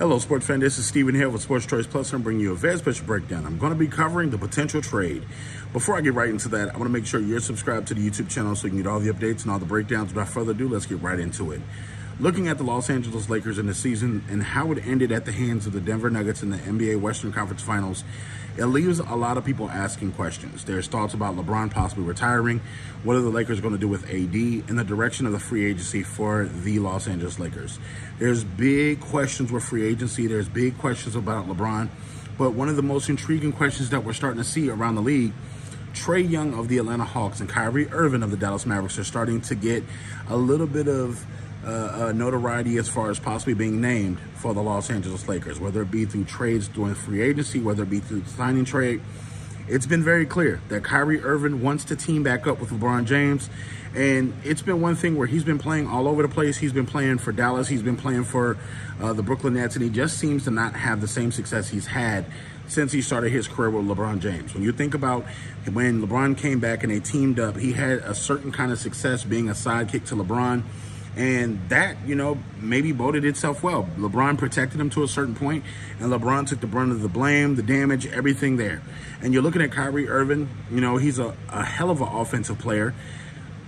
Hello, sports fan. This is Stephen here with Sports Choice Plus. I'm bringing you a very special breakdown. I'm going to be covering the potential trade. Before I get right into that, I want to make sure you're subscribed to the YouTube channel so you can get all the updates and all the breakdowns. Without further ado, let's get right into it. Looking at the Los Angeles Lakers in the season and how it ended at the hands of the Denver Nuggets in the NBA Western Conference Finals, it leaves a lot of people asking questions. There's thoughts about LeBron possibly retiring, what are the Lakers going to do with AD, in the direction of the free agency for the Los Angeles Lakers. There's big questions with free agency. There's big questions about LeBron. But one of the most intriguing questions that we're starting to see around the league Trae Young of the Atlanta Hawks and Kyrie Irving of the Dallas Mavericks are starting to get a little bit of uh, uh, notoriety as far as possibly being named for the Los Angeles Lakers, whether it be through trades during free agency, whether it be through signing trade. It's been very clear that Kyrie Irving wants to team back up with LeBron James. And it's been one thing where he's been playing all over the place. He's been playing for Dallas. He's been playing for uh, the Brooklyn Nets. And he just seems to not have the same success he's had since he started his career with LeBron James. When you think about when LeBron came back and they teamed up, he had a certain kind of success being a sidekick to LeBron. And that, you know, maybe boded itself well. LeBron protected him to a certain point, and LeBron took the brunt of the blame, the damage, everything there. And you're looking at Kyrie Irving, you know, he's a, a hell of an offensive player.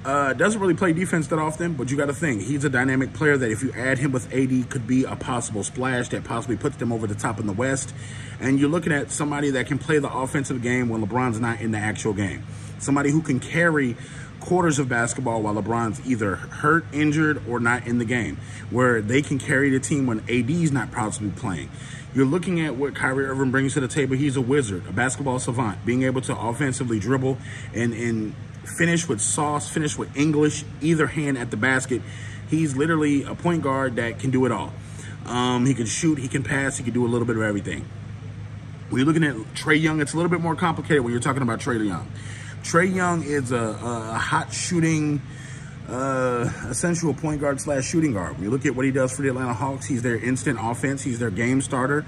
Uh, doesn't really play defense that often, but you got to think he's a dynamic player that if you add him with AD could be a possible splash that possibly puts them over the top in the West. And you're looking at somebody that can play the offensive game when LeBron's not in the actual game. Somebody who can carry quarters of basketball while LeBron's either hurt, injured, or not in the game, where they can carry the team when AD's not possibly playing. You're looking at what Kyrie Irving brings to the table. He's a wizard, a basketball savant, being able to offensively dribble and, and finish with sauce, finish with English, either hand at the basket. He's literally a point guard that can do it all. Um, he can shoot, he can pass, he can do a little bit of everything. When you're looking at Trae Young, it's a little bit more complicated when you're talking about Trae Young. Trae Young is a, a hot shooting, uh, essential point guard slash shooting guard. When you look at what he does for the Atlanta Hawks, he's their instant offense. He's their game starter.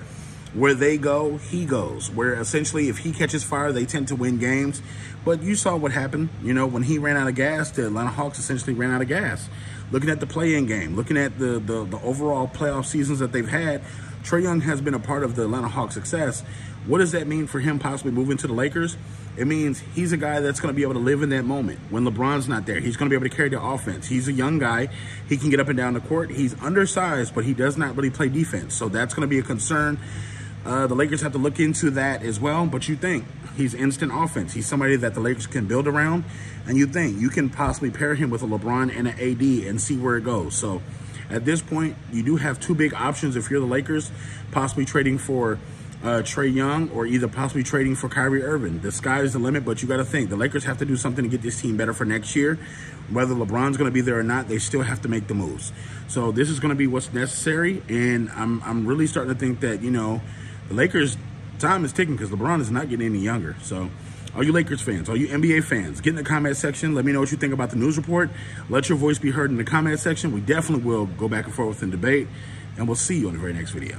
Where they go, he goes. Where essentially, if he catches fire, they tend to win games. But you saw what happened. You know, when he ran out of gas, the Atlanta Hawks essentially ran out of gas. Looking at the play-in game, looking at the, the, the overall playoff seasons that they've had, Trae Young has been a part of the Atlanta Hawks' success. What does that mean for him possibly moving to the Lakers? It means he's a guy that's going to be able to live in that moment when LeBron's not there. He's going to be able to carry the offense. He's a young guy. He can get up and down the court. He's undersized, but he does not really play defense. So that's going to be a concern. Uh, the Lakers have to look into that as well. But you think he's instant offense. He's somebody that the Lakers can build around. And you think you can possibly pair him with a LeBron and an AD and see where it goes. So at this point, you do have two big options if you're the Lakers, possibly trading for uh, Trae Young or either possibly trading for Kyrie Irving. The sky is the limit, but you got to think the Lakers have to do something to get this team better for next year. Whether LeBron's going to be there or not, they still have to make the moves. So this is going to be what's necessary, and I'm I'm really starting to think that you know the Lakers time is ticking because LeBron is not getting any younger. So. All you Lakers fans, all you NBA fans, get in the comment section. Let me know what you think about the news report. Let your voice be heard in the comment section. We definitely will go back and forth and debate. And we'll see you on the very next video.